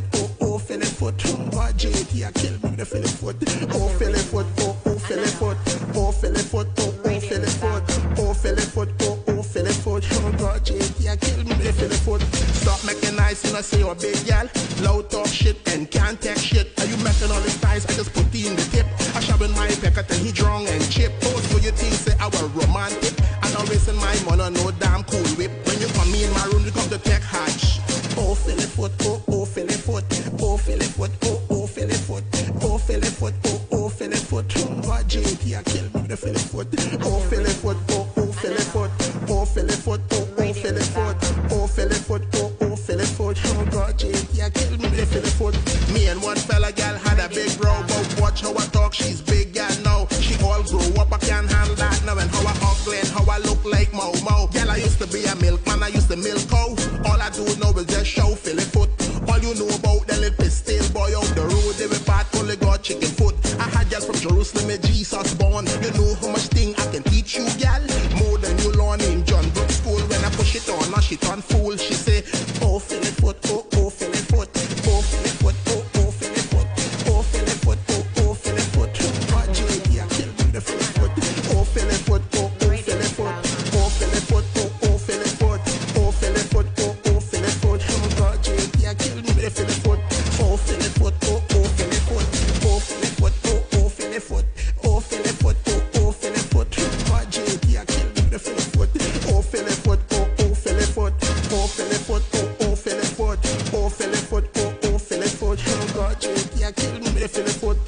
foot, oh, oh, feel the foot. God, JT, I kill me with the feel the foot. Oh, feel the foot, oh, oh, feel the foot. Oh, feel the foot, oh, oh, feel the foot. Oh, feel the foot, oh, oh, feel the foot. Oh, God, JT, I kill me with the feel the foot. Stop making nice, you know, say a big gal. Loud talk shit and can't take shit. Are you making all these ties? I just put in the tip. I shoving my pecker till he drunk and chip. Oh, so you think say I was romantic? I not wasting my money, no damn cool whip. When you come in my room, you come to take hatch. Oh, oh, the foot. Oh, the foot, oh, oh, the foot. God, JT, I kill me the the foot. Oh, the foot, oh, oh, the foot. Oh, the foot, oh, oh, the foot. Oh, the foot, oh, oh, the foot. Oh, God, JT, I kill me the the foot. Me and one fella gal had a big row, but watch how I talk, she's big gal now. She all grew up, I can't handle that now. And how I ugly and how I look like Momo. Gal, I used to be a milkman, I used to milk cow. All I do now is just show Filly foot. All you know about the little still Jesus born. You know how much thing I can teach you, gal. More than you learn in John Brook School. When I push it on, now she turn fool. She aquele do número de telefone